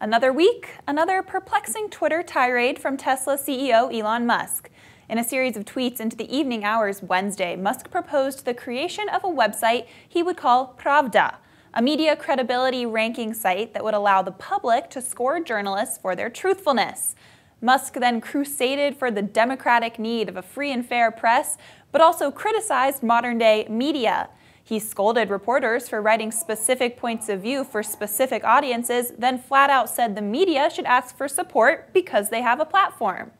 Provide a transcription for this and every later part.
Another week, another perplexing Twitter tirade from Tesla CEO Elon Musk. In a series of tweets into the evening hours Wednesday, Musk proposed the creation of a website he would call Pravda, a media credibility ranking site that would allow the public to score journalists for their truthfulness. Musk then crusaded for the democratic need of a free and fair press, but also criticized modern day media. He scolded reporters for writing specific points of view for specific audiences, then flat out said the media should ask for support because they have a platform.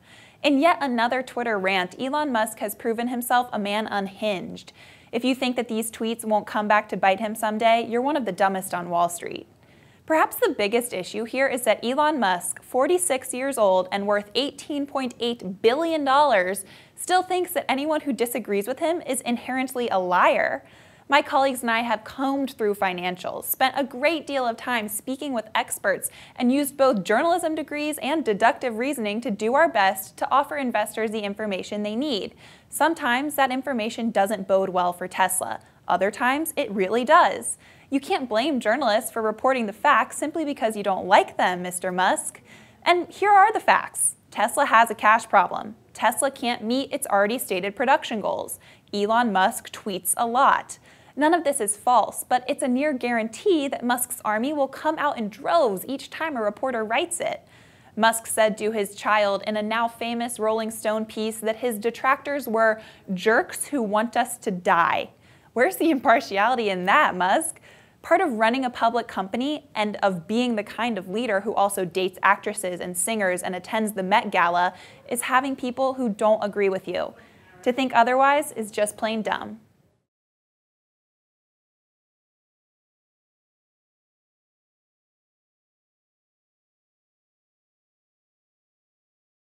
In yet another Twitter rant, Elon Musk has proven himself a man unhinged. If you think that these tweets won't come back to bite him someday, you're one of the dumbest on Wall Street. Perhaps the biggest issue here is that Elon Musk, 46 years old and worth $18.8 billion, still thinks that anyone who disagrees with him is inherently a liar. My colleagues and I have combed through financials, spent a great deal of time speaking with experts, and used both journalism degrees and deductive reasoning to do our best to offer investors the information they need. Sometimes that information doesn't bode well for Tesla. Other times, it really does. You can't blame journalists for reporting the facts simply because you don't like them, Mr. Musk. And here are the facts. Tesla has a cash problem. Tesla can't meet its already stated production goals. Elon Musk tweets a lot. None of this is false, but it's a near guarantee that Musk's army will come out in droves each time a reporter writes it. Musk said to his child in a now famous Rolling Stone piece that his detractors were jerks who want us to die. Where's the impartiality in that, Musk? Part of running a public company and of being the kind of leader who also dates actresses and singers and attends the Met Gala is having people who don't agree with you. To think otherwise is just plain dumb.